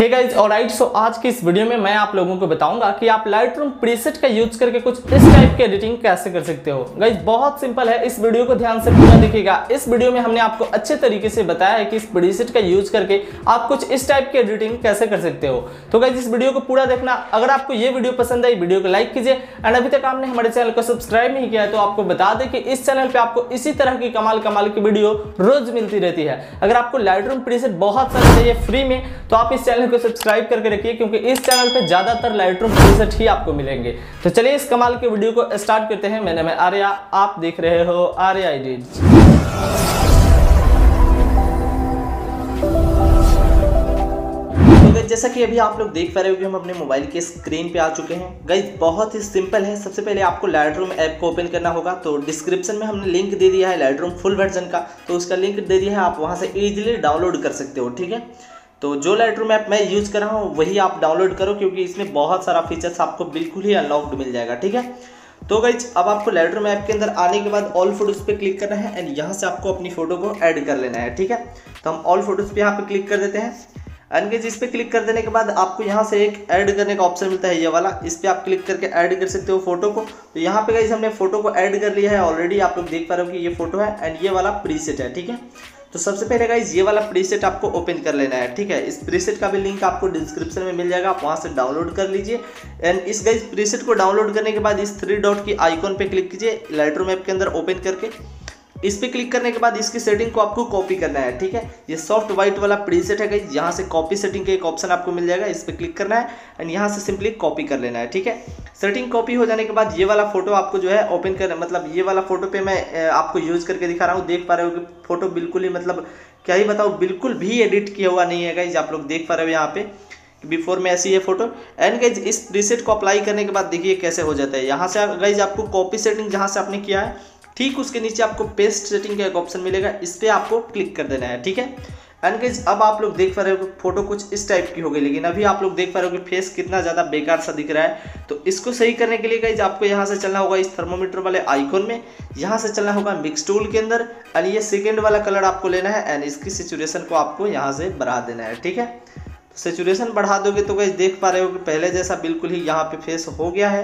Hey guys और right so आज की इस वीडियो में मैं आप लोगों को बताऊँगा कि आप लाइट रूम प्रीसेट का यूज़ करके कुछ इस टाइप की एडिटिंग कैसे कर सकते हो। गाइज़ बहुत सिंपल है, इस वीडियो को ध्यान से पूरा देखिएगा। इस वीडियो में हमने आपको अच्छे तरीके से बताया है कि इस प्रीसेट का यूज़ करके आप कुछ इस टाइप की एडिटिंग कैसे कर सकते हो। तो गाइज़ इस वीडियो को पूरा देखना। अगर आपको ये वीडियो पसंद आई वीडियो को लाइक कीजिए। एंड अभी तक आपने हमारे चैनल को सब्सक्राइब नहीं किया है तो आपको बता दें कि इस चैनल पर आपको इसी तरह की कमाल कमाल की वीडियो रोज मिलती रहती है। अगर आपको लाइट रूम प्रीसेट बहुत सारे चाहिए फ्री में तो आप इस चैनल को सब्सक्राइब करके रखिए, क्योंकि इस चैनल पे ज़्यादातर लाइट रूम ही आपको मिलेंगे। तो चलिए इस कमाल के वीडियो को स्टार्ट करते हैं। मैंने मैं आर्या, आप देख रहे हो आर्या तो जैसा कि अभी आप लोग देख पा रहे हो कि हम अपने मोबाइल के स्क्रीन पे आ चुके हैं। गाइस बहुत ही सिंपल है। सबसे पहले आपको लाइट रूम ऐप को ओपन करना होगा। तो डिस्क्रिप्शन में हमने लिंक दे दिया है लाइट रूम फुल वर्जन का। तो उसका लिंक दे दिया है, आप वहाँ से ईजिली डाउनलोड कर सकते हो, ठीक है? तो जो लाइट रूम ऐप मैं यूज़ कर रहा हूँ, वही आप डाउनलोड करो क्योंकि इसमें बहुत सारा फीचर्स आपको बिल्कुल ही अनलॉक्ड मिल जाएगा, ठीक है? तो गाइज़ अब आपको लाइट रूम ऐप के अंदर आने के बाद ऑल फ़ोटोज़ पे क्लिक करना है एंड यहाँ से आपको अपनी फ़ोटो को ऐड कर लेना है, ठीक है? तो हम ऑल फ़ोटोज़ पे यहाँ पे क्लिक कर देते हैं। एंड गाइज़ इस पे क्लिक कर देने के बाद आपको यहाँ से एक ऐड करने का ऑप्शन मिलता है, ये वाला। इस पर आप क्लिक करके ऐड कर सकते हो फ़ोटो को। तो यहाँ पे गाइज़ हमने फ़ोटो को ऐड कर लिया है ऑलरेडी आप लोग देख पा रहे हो कि ये फ़ोटो है एंड ये वाला प्रीसेट है, ठीक है? तो सबसे पहले गाइज़ ये वाला प्रीसेट आपको ओपन कर लेना है, ठीक है? इस प्रीसेट का भी लिंक आपको डिस्क्रिप्शन में मिल जाएगा, आप वहाँ से डाउनलोड कर लीजिए। एंड इस गाइज़ प्रीसेट को डाउनलोड करने के बाद इस थ्री डॉट की आइकॉन पे क्लिक कीजिए लाइटरूम मैप के अंदर ओपन करके। इस पर क्लिक करने के बाद इसकी सेटिंग को आपको कॉपी करना है, ठीक है? ये सॉफ्ट व्हाइट वाला प्रीसेट है गाइज़ यहाँ से कॉपी सेटिंग का एक ऑप्शन आपको मिल जाएगा, इस पर क्लिक करना है एंड यहाँ से सिंपली कॉपी कर लेना है, ठीक है? सेटिंग कॉपी हो जाने के बाद ये वाला फ़ोटो आपको जो है ओपन कर मतलब ये वाला फ़ोटो पे मैं आपको यूज़ करके दिखा रहा हूँ, देख पा रहे हो कि फ़ोटो बिल्कुल ही मतलब क्या ही बताओ बिल्कुल भी एडिट किया हुआ नहीं है गाइज़ आप लोग देख पा रहे हो यहाँ पे बिफोर में ऐसी है फ़ोटो। एंड गाइज़ इस प्रीसेट को अप्लाई करने के बाद देखिए कैसे हो जाता है। यहाँ से गाइज़ आपको कॉपी सेटिंग जहाँ से आपने किया है ठीक उसके नीचे आपको पेस्ट सेटिंग का एक ऑप्शन मिलेगा, इस पर आपको क्लिक कर देना है, ठीक है? एंड गाइज़ अब आप लोग देख पा रहे हो फ़ोटो कुछ इस टाइप की हो गई, लेकिन अभी आप लोग देख पा रहे हो कि फेस कितना ज़्यादा बेकार सा दिख रहा है। तो इसको सही करने के लिए गाइज़ आपको यहाँ से चलना होगा इस थर्मोमीटर वाले आइकॉन में, यहाँ से चलना होगा मिक्स टूल के अंदर एंड ये सेकेंड वाला कलर आपको लेना है एंड इसकी सिचुएशन को आपको यहाँ से बढ़ा देना है, ठीक है? सिचुएशन बढ़ा दोगे तो गाइज़ देख पा रहे हो कि पहले जैसा बिल्कुल ही यहाँ पे फेस हो गया है।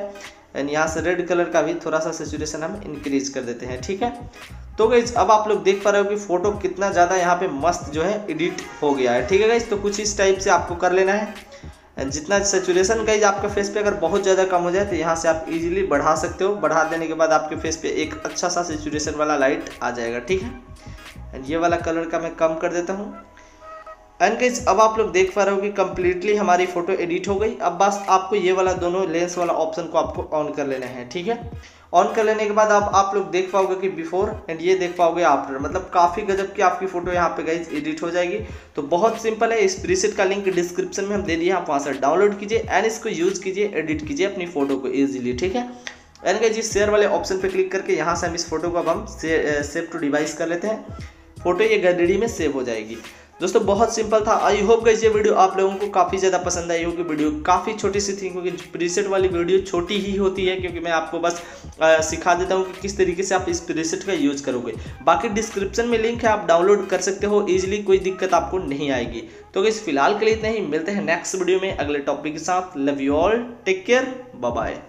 एंड यहाँ से रेड कलर का भी थोड़ा सा सेचुरेशन हम इंक्रीज कर देते हैं, ठीक है? तो गई अब आप लोग देख पा रहे हो कि फ़ोटो कितना ज़्यादा यहाँ पे मस्त जो है एडिट हो गया है, ठीक है गाइज़ तो कुछ इस टाइप से आपको कर लेना है। एंड जितना सेचुरेशन गाइज़ आपके फेस पे अगर बहुत ज़्यादा कम हो जाए तो यहाँ से आप इजीली बढ़ा सकते हो। बढ़ा देने के बाद आपके फेस पे एक अच्छा सा सेचुरेशन वाला लाइट आ जाएगा, ठीक है? एंड ये वाला कलर का मैं कम कर देता हूँ। एंड गाइज़ अब आप लोग देख पा रहे हो कि कम्प्लीटली हमारी फ़ोटो एडिट हो गई। अब बस आपको ये वाला दोनों लेंस वाला ऑप्शन को आपको ऑन कर लेना है, ठीक है? ऑन कर लेने के बाद अब आप लोग देख पाओगे कि बिफोर एंड ये देख पाओगे आफ्टर मतलब काफ़ी गजब की आपकी फ़ोटो यहाँ पे गाइज़ एडिट हो जाएगी। तो बहुत सिंपल है, इस प्रीसेट का लिंक डिस्क्रिप्शन में हम दे दिए आप वहाँ से डाउनलोड कीजिए एंड इसको यूज़ कीजिए एडिट कीजिए अपनी फ़ोटो को ईजिली ठीक है? एंड गाइज़ इस शेयर वाले ऑप्शन पर क्लिक करके यहाँ से हम इस फ़ोटो को अब हम सेव टू डिवाइस कर लेते हैं। फ़ोटो ये गैलरी में सेव हो जाएगी। दोस्तों बहुत सिंपल था। आई होप गाइस ये वीडियो आप लोगों को काफ़ी ज़्यादा पसंद आई होगी। वीडियो काफ़ी छोटी सी थी क्योंकि प्रीसेट वाली वीडियो छोटी ही होती है क्योंकि मैं आपको बस आ, सिखा देता हूँ कि किस तरीके से आप इस प्रीसेट का यूज़ करोगे। बाकी डिस्क्रिप्शन में लिंक है आप डाउनलोड कर सकते हो। ईजिली कोई दिक्कत आपको नहीं आएगी। तो इस फ़िलहाल के लिए इतना ही। मिलते हैं नेक्स्ट वीडियो में अगले टॉपिक के साथ। Love you all take care bye